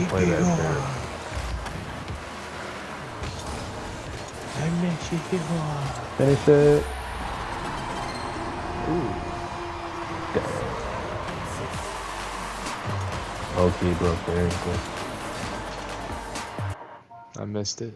not play that fair. Finish it. Ooh. Okay, broke the ankle. I missed it.